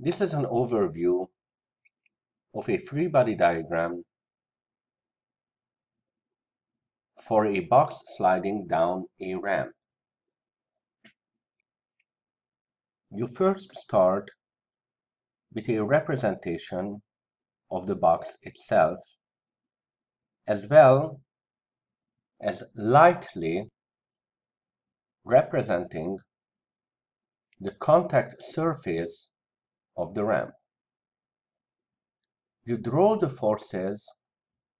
This is an overview of a free body diagram for a box sliding down a ramp. You first start with a representation of the box itself as well as lightly representing the contact surface of the ramp. You draw the forces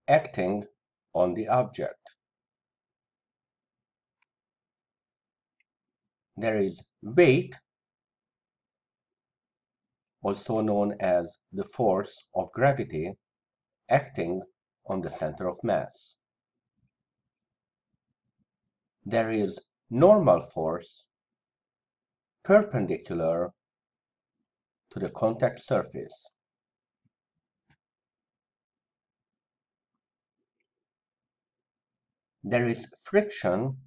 acting on the object. There is weight, also known as the force of gravity, acting on the center of mass. There is normal force perpendicular to the contact surface. There is friction,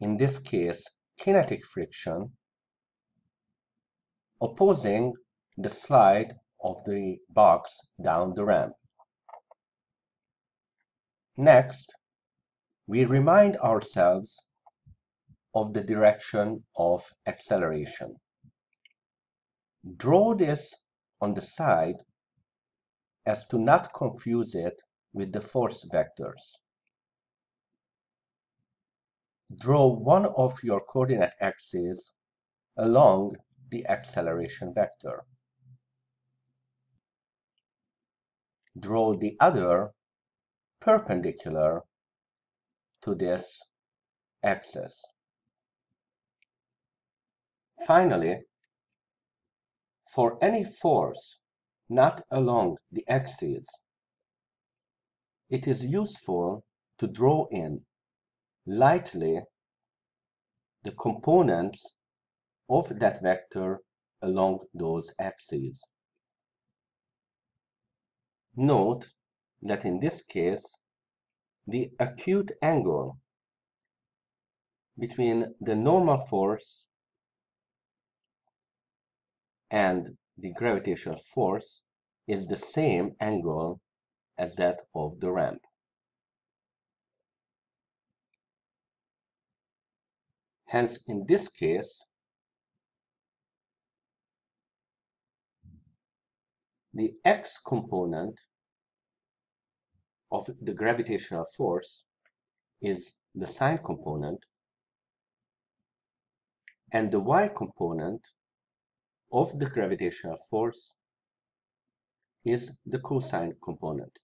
in this case kinetic friction, opposing the slide of the box down the ramp. Next, we remind ourselves of the direction of acceleration. Draw this on the side as to not confuse it with the force vectors. Draw one of your coordinate axes along the acceleration vector. Draw the other perpendicular to this axis. Finally, for any force not along the axis, it is useful to draw in lightly the components of that vector along those axes. Note that in this case, the acute angle between the normal force and the gravitational force is the same angle as that of the ramp. Hence, in this case, the x component of the gravitational force is the sine component and the y component of the gravitational force is the cosine component.